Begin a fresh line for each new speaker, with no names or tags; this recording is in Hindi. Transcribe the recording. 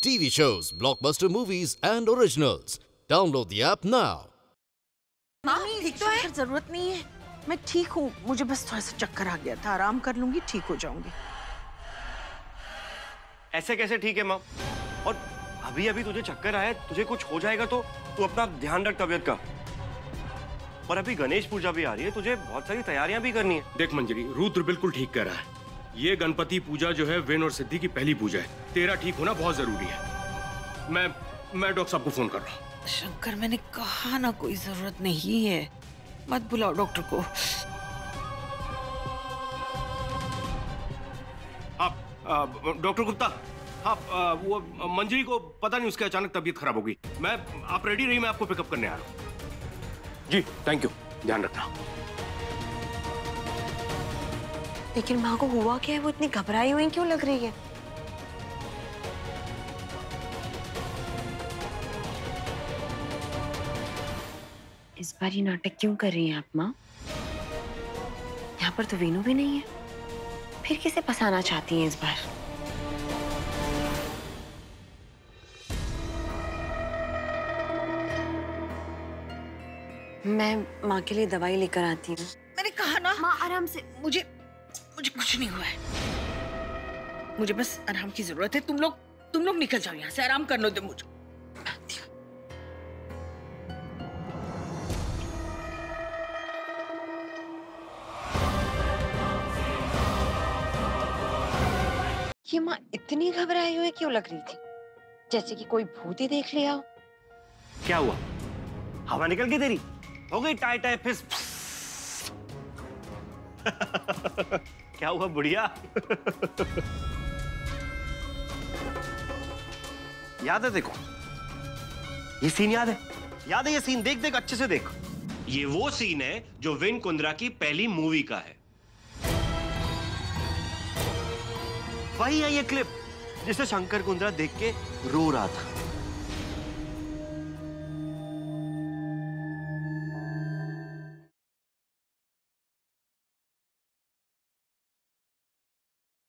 TV shows, blockbuster movies, and originals. Download the app now.
मामी ठीक तो है? ज़रूरत नहीं है। मैं ठीक हूँ। मुझे बस थोड़ा सा चक्कर आ गया था। आराम कर लूँगी ठीक हो जाऊँगी।
ऐसे कैसे ठीक है माँ? और अभी अभी तुझे चक्कर आया तुझे कुछ हो जाएगा तो तू अपना ध्यान रख तबियत का। और अभी गणेश पूजा भी आ रही है तुझे बहुत सारी तैयारियाँ भी करनी है।
देख मंजरी रुद्र बिल्कुल ठीक कर रहा है। ये गणपति पूजा जो है वेन और सिद्धि की पहली पूजा है। तेरा ठीक होना बहुत ज़रूरी है। मैं मैं डॉक्टर साहब को फ़ोन कर रहा हूँ।
शंकर मैंने कहा ना कोई ज़रूरत नहीं है। मत बुलाओ डॉक्टर को।
आप डॉक्टर गुप्ता हाँ आ, वो मंजरी को पता नहीं उसके अचानक तबीयत खराब हो गई। मैं आप रेडी रही मैं आपको पिकअप करने आ रहा हूँ। जी थैंक यू ध्यान रखना।
लेकिन माँ को हुआ क्या है? वो इतनी घबराई हुई क्यों लग रही है? इस बार ये नाटक क्यों कर रही हैं आप माँ? यहाँ पर तो वीनू भी नहीं है। फिर किसे फंसाना चाहती हैं इस बार? मैं माँ के लिए दवाई लेकर आती हूँ।
मैंने कहा ना
माँ आराम से।
मुझे मुझे कुछ नहीं हुआ है। मुझे बस आराम की ज़रूरत है। तुम लोग तुम लोग निकल जाओ यहाँ से। आराम करने दो मुझे
ये माँ इतनी घबराई हुई क्यों लग रही थी? जैसे कि कोई भूत ही देख लिया हो।
क्या हुआ? हवा निकल गई तेरी? हो गई टाई टाई फिस। क्या हुआ बुढ़िया? याद है देखो। ये सीन याद है? याद है ये सीन देख देख अच्छे से देख। ये वो सीन है जो विन कुंद्रा की पहली मूवी का है। वही है ये क्लिप जिसे शंकर कुंद्रा देख के रो रहा था।